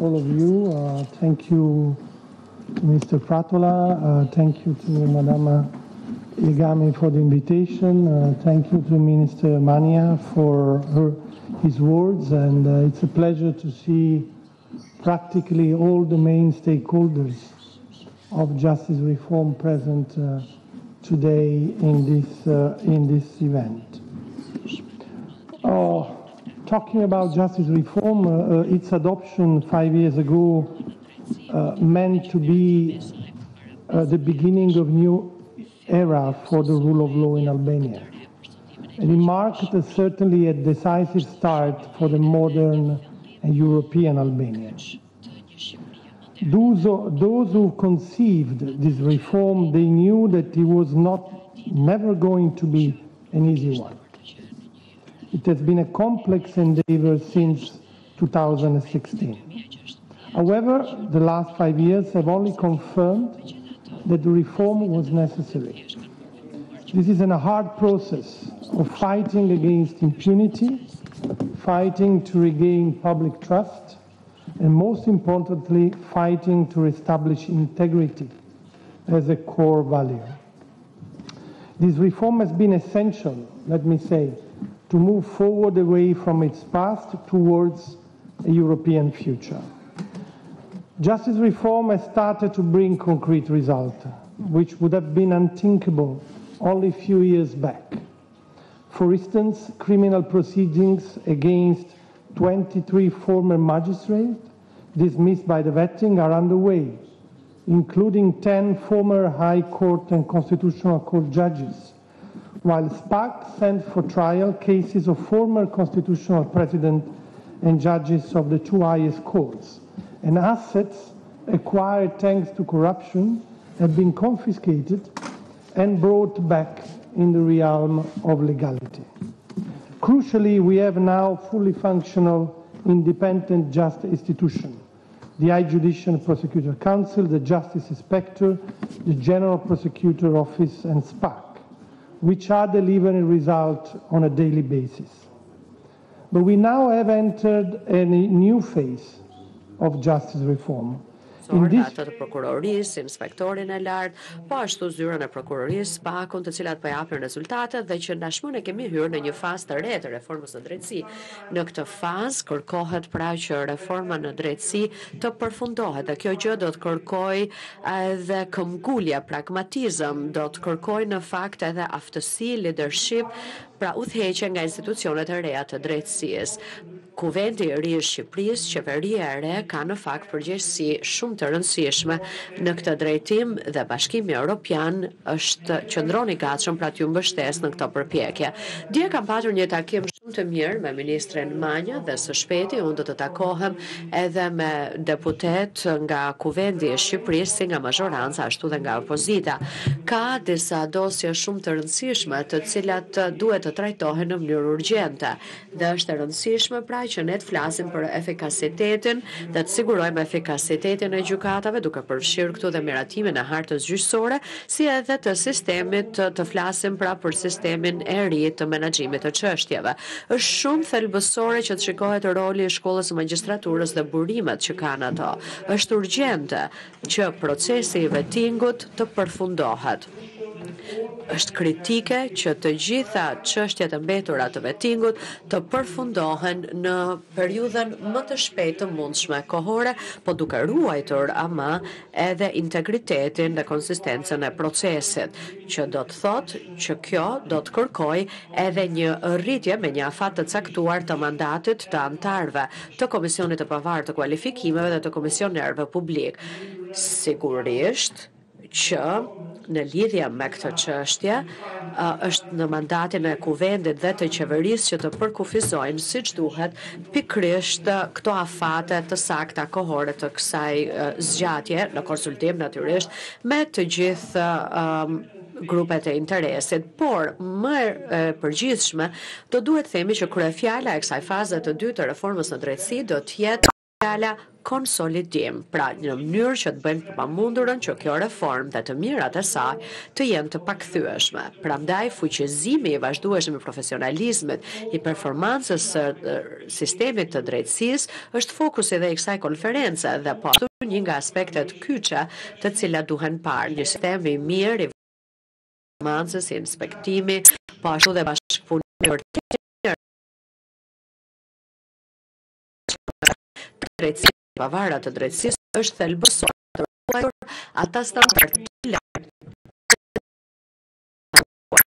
all of you. Uh, thank you to Mr. Pratola. Uh, thank you to Madame Igami, for the invitation. Uh, thank you to Minister Mania for her, his words. And uh, it's a pleasure to see practically all the main stakeholders of justice reform present uh, today in this, uh, in this event. Oh, talking about justice reform, uh, uh, its adoption five years ago uh, meant to be uh, the beginning of new era for the rule of law in Albania. And it marked certainly a decisive start for the modern and European Albania. Those, those who conceived this reform, they knew that it was not never going to be an easy one. It has been a complex endeavor since 2016. However, the last five years have only confirmed that the reform was necessary. This is a hard process of fighting against impunity, fighting to regain public trust, and most importantly, fighting to establish integrity as a core value. This reform has been essential, let me say, to move forward away from its past towards a European future. Justice reform has started to bring concrete results, which would have been unthinkable only a few years back. For instance, criminal proceedings against 23 former magistrates dismissed by the vetting are underway, including 10 former High Court and Constitutional Court judges while SPAC sent for trial cases of former constitutional president and judges of the two highest courts, and assets acquired thanks to corruption have been confiscated and brought back in the realm of legality. Crucially, we have now fully functional, independent just institution, the High Judicial Prosecutor Council, the Justice Inspector, the General Prosecutor Office, and SPAC which are delivering results on a daily basis. But we now have entered a new phase of justice reform. Zyrat e prokurorisë, inspektorin e lartë, po ashtu zyrën e prokurorisë, SPAK-un, të cilat po japin rezultate dhe që tashmë ne kemi hyrë në një fazë të re të reformës në drejtësi. Në këtë fazë kërkohet pra që reforma në drejtësi të përfundohet dhe kjo gjë do të kërkojë edhe këmbëngulje, pragmatizëm, do të kërkojë në fakt edhe aftësi, lidership, Pra udhëheqje nga institucionet e reja të drejtësisë. Kuvendi i ri i Shqipërisë, Qeveria e re ka në fakt përgjegjësi shumë të rëndësishme në këtë drejtim dhe Bashkimi Europian është qëndron i gatshëm pra t'ju mbështesë në këto përpjekje. Dje kam patur një takim shumë të mirë me ministrin Manja dhe së shpejti unë do të takohem edhe me deputetë nga Kuvendi i Shqipërisë, si nga mazhoranca, ashtu dhe nga opozita. Ka disa dosje shumë të rëndësishme, të cilat duhet të trajtohen në mënyrë urgjente, dhe është e rëndësishme pra që ne të flasim për efikasitetin dhe të sigurojmë efikasitetin e gjykatave, duke përfshirë këtu dhe miratimin e hartës gjyqësore, si edhe të sistemit të flasim pra për sistemin e ri të menaxhimit të çështjeve. Është shumë thelbësore që të shikohet roli i Shkollës së Magjistraturës dhe burimet që kanë ato. Është urgjente që procesi i Vettingut të përfundohet. Është kritike që të gjitha çështjet e mbetura të Vettingut të përfundohen në periudhën më të shpejtë të mundshme kohore, po duke ruajtur ama edhe integritetin dhe konsistencën e procesit, që do të thotë që kjo do të kërkojë edhe një rritje me një afat të caktuar të mandatit të anëtarëve të Komisionit të Pavarur të Kualifikimeve dhe të komisionerëve publikë. Sigurisht që Në lidhje me këtë çështje, është në mandatin e Kuvendit dhe të Qeverisë që të përkufizojnë siç duhet pikërisht këto afate të sakta kohore të kësaj zgjatje, në konsultim natyrisht me të gjithë grupet e interesit. Por, më në përgjithësi, do duhet të themi që kryefjala e kësaj faze të dytë të reformës në drejtësi do të jetë, Fjala konsolidim, pra në mënyrë që të bëjmë të pamundurën që kjo reformë dhe të mirat e saj të jenë të pakthyeshme. Prandaj fuqizimi i vazhdueshëm i profesionalizmit, i performancës së sistemit të drejtësisë është fokusi dhe i kësaj konference dhe po ashtu një nga aspektet kyçe të cilat duhen parë, një sistem i mirë i performancës, inspektimi, po ashtu dhe bashkëpunimi i vërtetë të drejtësi pavarura të drejtësisë është thelbësor për të ruajtur ata standarde të larta të drejtësisë së pavarë.